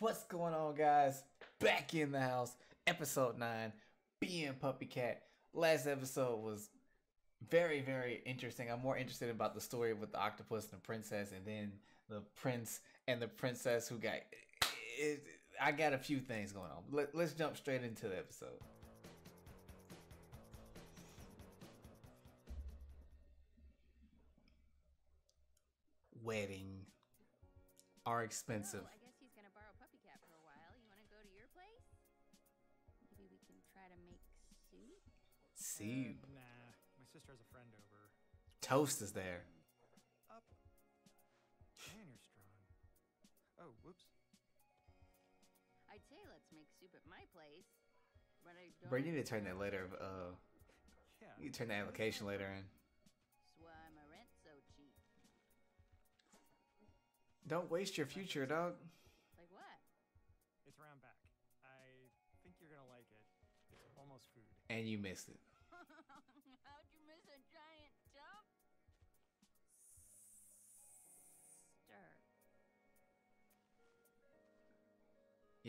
What's going on, guys? Back in the house, episode 9, Bee and Puppy Cat. Last episode was very, very interesting. I'm more interested about the story with the octopus and the princess, and then the prince and the princess who got. It, I got a few things going on. Let, let's jump straight into the episode. Wedding are expensive. See, Uh, nah, my sister has a friend over. Toast is there. Up. Man, you're strong. Oh, whoops. I'd say let's make soup at my place. But I don't Bro, you need to turn that later. Uh, Yeah. you turn the application later in. That's why my rent's so cheap. Don't waste your future, dog. Like what? It's around back. I think you're gonna like it. It's almost food. And you missed it.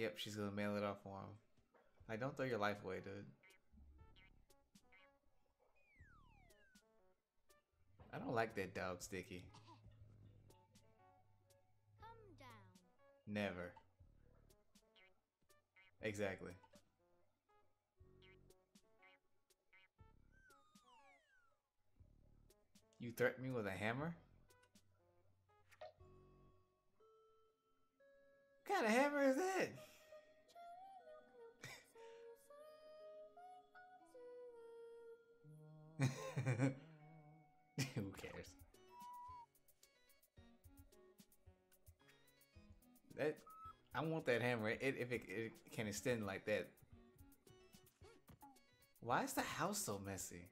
Yep, she's gonna mail it off for him. Like, don't throw your life away, dude. I don't like that dog, Sticky. Come down. Never. Exactly. You threaten me with a hammer? What kind of hammer is that? Who cares? That I want that hammer. It, if it, it can extend like that. Why is the house so messy?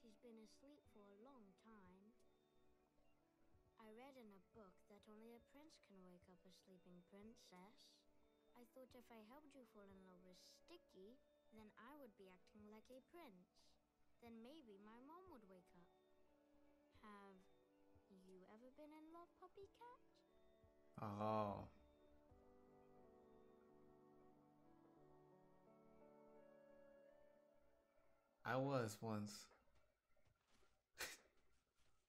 She's been asleep for a long time. Read in a book that only a prince can wake up a sleeping princess. I thought if I helped you fall in love with Sticky, then I would be acting like a prince. Then maybe my mom would wake up. Have you ever been in love, Puppy Cat? Oh. I was once.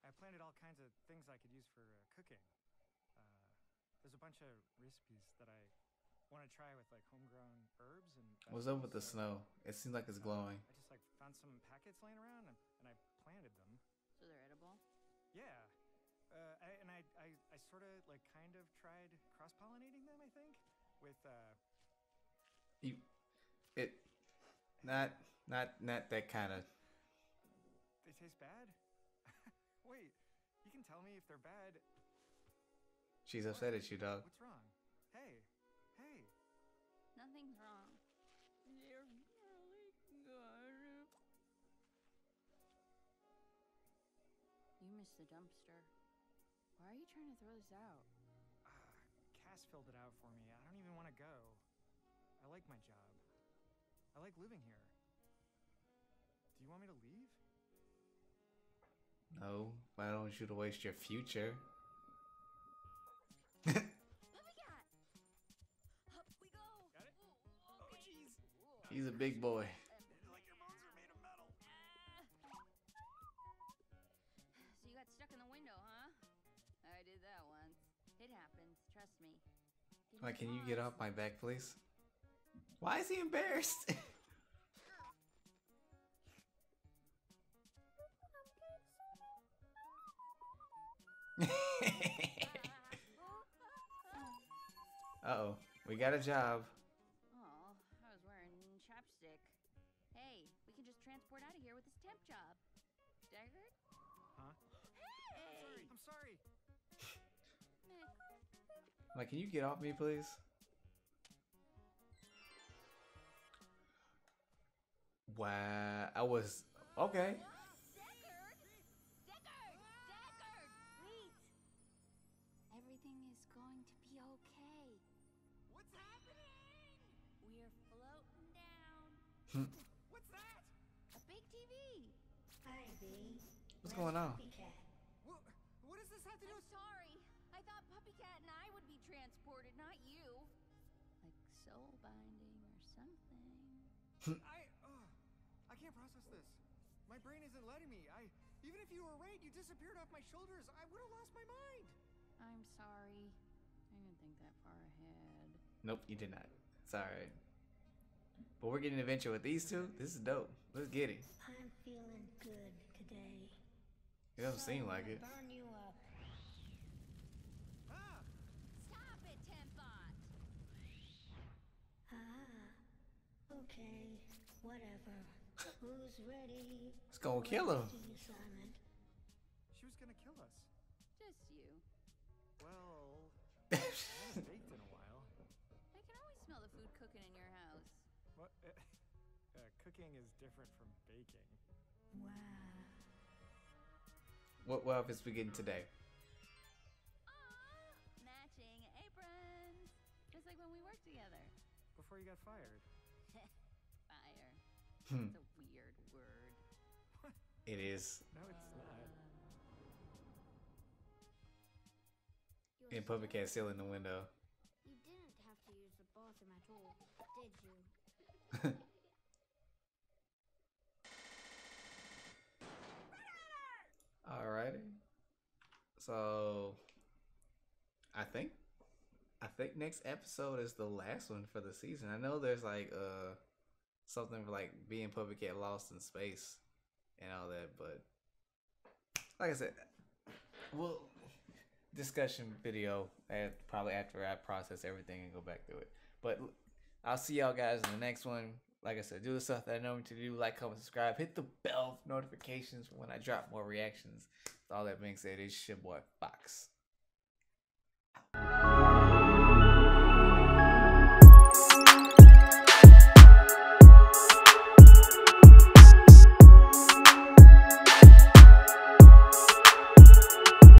I planted of things I could use for uh, cooking. Uh, there's a bunch of recipes that I want to try with like homegrown herbs and. What's up with the snow? It seems like it's uh, glowing. I just like found some packets laying around and, and I planted them. So they're edible? Yeah. Uh, I, and I, I, I sort of like kind of tried cross pollinating them. I think with uh, You, it, not, not, not that kind of. They taste bad? Wait, you can tell me if they're bad. She's upset at you, dog. What's wrong? Hey, hey. Nothing's wrong. They're really good. You missed the dumpster. Why are you trying to throw this out? Ah, Cass filled it out for me. I don't even want to go. I like my job. I like living here. Do you want me to leave? No, I don't want you to waste your future. Puppy cat! Up we go! Got it? Ooh, okay. jeez. He's a big boy. Like your bones are made of metal. Ah. So you got stuck in the window, huh? I did that once. It happens, trust me. Give me Like, a can you get off my back, please? Why is he embarrassed? uh oh, we got a job. Oh, I was wearing chapstick. Hey, we can just transport out of here with this temp job. Deckard? Huh? Hey! I'm sorry. Meh. Like, can you get off me, please? Wow, I was okay. What's that? A big TV. Hi, Bee. What's going on? Cat. What, what does this have to do I'm sorry. I thought Puppy Cat and I would be transported, not you. Like soul binding or something. I... Uh, I can't process this. My brain isn't letting me. I... Even if you were right, you disappeared off my shoulders. I would have lost my mind. I'm sorry. I didn't think that far ahead. Nope, you did not. Sorry. alright. But we're getting an adventure with these two. This is dope. Let's get it. I'm feeling good today. It doesn't So seem like it. Burn you up. Ah! Stop it, TempBot! Ah. Okay. Whatever. Who's ready? It's gonna for kill him. the assignment? She was gonna kill us. Just you. Well... Uh, cooking is different from baking. Wow. What what outfits we getting today? Aw, matching aprons. Just like when we worked together. Before you got fired. Fire. Hmm. It's a weird word. It is. No, it's not. You're And Puppy still- Cat still in the window. You didn't have to use the bathroom at all, did you? Alrighty. So I think I think next episode is the last one for the season. I know there's like uh something for like Bee and Puppy Cat lost in space and all that, but like I said, we'll discussion video at probably after I process everything and go back through it. But I'll see y'all guys in the next one. Like I said, do the stuff that I know me to do. Like, comment, subscribe. Hit the bell for notifications when I drop more reactions. With all that being said, it's your boy Fox.